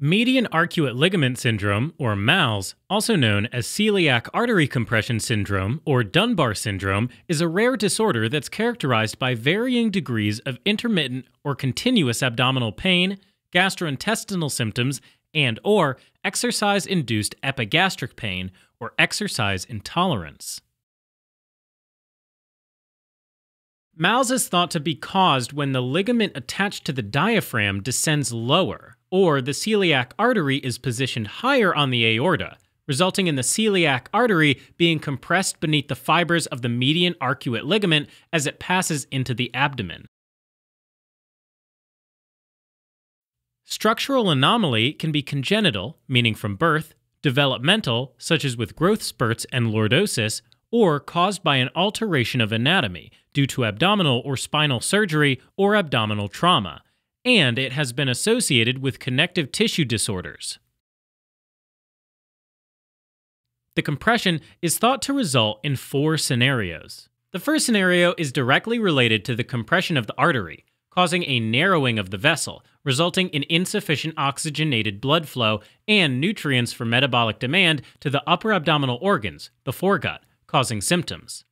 Median arcuate ligament syndrome, or MALS, also known as celiac artery compression syndrome or Dunbar syndrome, is a rare disorder that's characterized by varying degrees of intermittent or continuous abdominal pain, gastrointestinal symptoms, and or exercise-induced epigastric pain or exercise intolerance. MALS is thought to be caused when the ligament attached to the diaphragm descends lower, or the celiac artery is positioned higher on the aorta, resulting in the celiac artery being compressed beneath the fibers of the median arcuate ligament as it passes into the abdomen. Structural anomaly can be congenital, meaning from birth, developmental, such as with growth spurts and lordosis, or caused by an alteration of anatomy due to abdominal or spinal surgery or abdominal trauma, and it has been associated with connective tissue disorders. The compression is thought to result in four scenarios. The first scenario is directly related to the compression of the artery, causing a narrowing of the vessel, resulting in insufficient oxygenated blood flow and nutrients for metabolic demand to the upper abdominal organs, the foregut, causing symptoms.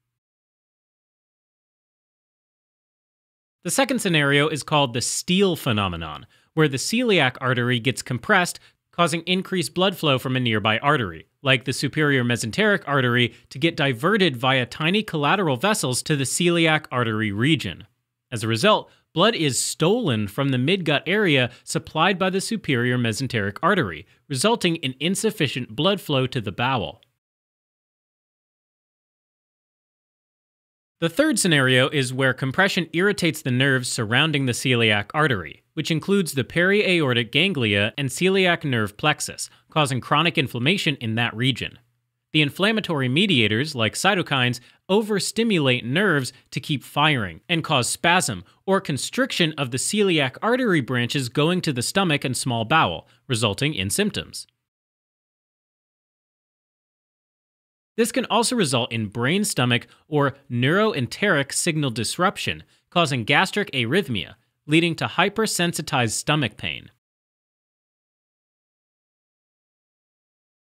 The second scenario is called the steal phenomenon, where the celiac artery gets compressed, causing increased blood flow from a nearby artery, like the superior mesenteric artery, to get diverted via tiny collateral vessels to the celiac artery region. As a result, blood is stolen from the midgut area supplied by the superior mesenteric artery, resulting in insufficient blood flow to the bowel. The third scenario is where compression irritates the nerves surrounding the celiac artery, which includes the periaortic ganglia and celiac nerve plexus, causing chronic inflammation in that region. The inflammatory mediators, like cytokines, overstimulate nerves to keep firing and cause spasm or constriction of the celiac artery branches going to the stomach and small bowel, resulting in symptoms. This can also result in brain stomach or neuroenteric signal disruption, causing gastric arrhythmia, leading to hypersensitized stomach pain.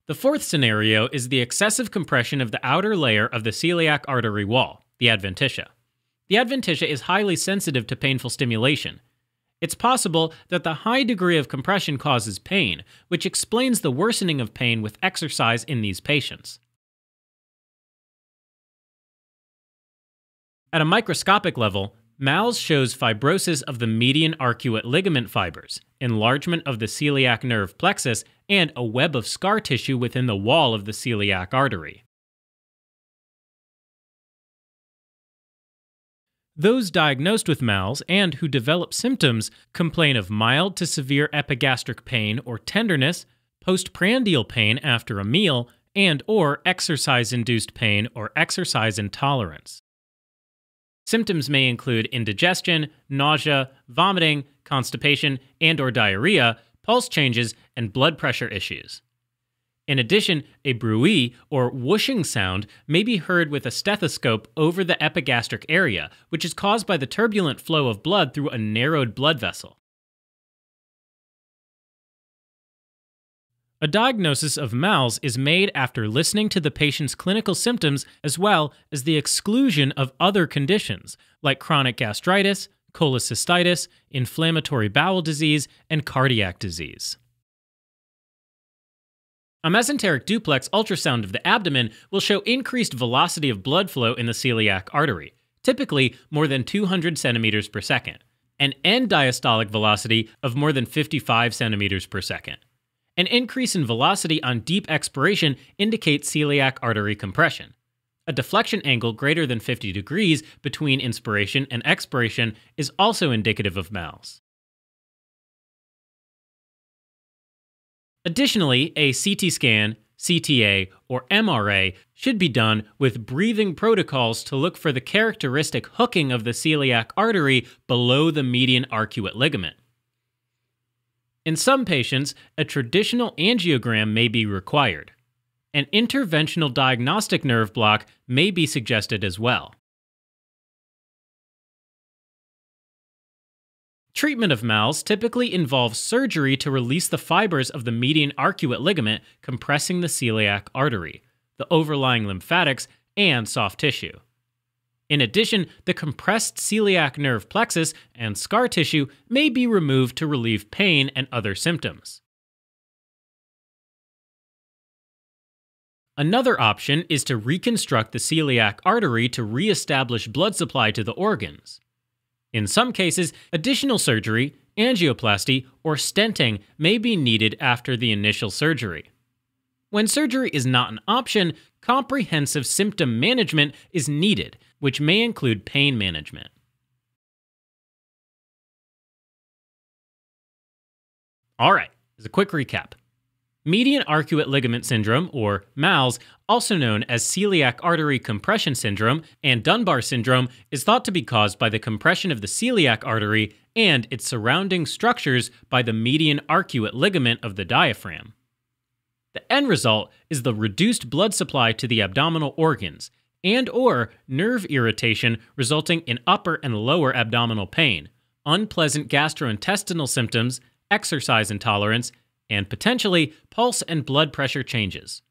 The fourth scenario is the excessive compression of the outer layer of the celiac artery wall, the adventitia. The adventitia is highly sensitive to painful stimulation. It's possible that the high degree of compression causes pain, which explains the worsening of pain with exercise in these patients. At a microscopic level, MALS shows fibrosis of the median arcuate ligament fibers, enlargement of the celiac nerve plexus, and a web of scar tissue within the wall of the celiac artery. Those diagnosed with MALS and who develop symptoms complain of mild to severe epigastric pain or tenderness, postprandial pain after a meal, and or exercise-induced pain or exercise intolerance. Symptoms may include indigestion, nausea, vomiting, constipation, and or diarrhea, pulse changes, and blood pressure issues. In addition, a bruit or whooshing sound may be heard with a stethoscope over the epigastric area, which is caused by the turbulent flow of blood through a narrowed blood vessel. A diagnosis of MALS is made after listening to the patient's clinical symptoms as well as the exclusion of other conditions like chronic gastritis, cholecystitis, inflammatory bowel disease, and cardiac disease. A mesenteric duplex ultrasound of the abdomen will show increased velocity of blood flow in the celiac artery, typically more than 200 centimeters per second, and end diastolic velocity of more than 55 centimeters per second. An increase in velocity on deep expiration indicates celiac artery compression. A deflection angle greater than 50 degrees between inspiration and expiration is also indicative of MALS. Additionally, a CT scan, CTA, or MRA should be done with breathing protocols to look for the characteristic hooking of the celiac artery below the median arcuate ligament. In some patients, a traditional angiogram may be required. An interventional diagnostic nerve block may be suggested as well. Treatment of MALS typically involves surgery to release the fibers of the median arcuate ligament compressing the celiac artery, the overlying lymphatics, and soft tissue. In addition, the compressed celiac nerve plexus and scar tissue may be removed to relieve pain and other symptoms. Another option is to reconstruct the celiac artery to reestablish blood supply to the organs. In some cases, additional surgery, angioplasty, or stenting may be needed after the initial surgery. When surgery is not an option, comprehensive symptom management is needed, which may include pain management. All right, as a quick recap. Median arcuate ligament syndrome, or MALS, also known as celiac artery compression syndrome and Dunbar syndrome, is thought to be caused by the compression of the celiac artery and its surrounding structures by the median arcuate ligament of the diaphragm. The end result is the reduced blood supply to the abdominal organs and or nerve irritation resulting in upper and lower abdominal pain, unpleasant gastrointestinal symptoms, exercise intolerance, and potentially pulse and blood pressure changes.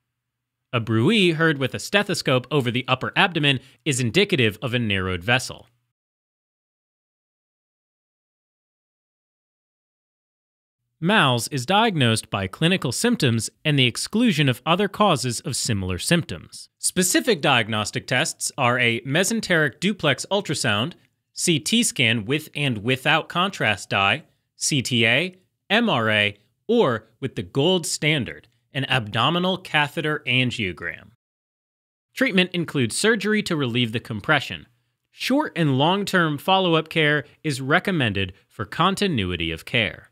A bruit heard with a stethoscope over the upper abdomen is indicative of a narrowed vessel. MALS is diagnosed by clinical symptoms and the exclusion of other causes of similar symptoms. Specific diagnostic tests are a mesenteric duplex ultrasound, CT scan with and without contrast dye, CTA, MRA, or with the gold standard, an abdominal catheter angiogram. Treatment includes surgery to relieve the compression. Short and long term follow up care is recommended for continuity of care.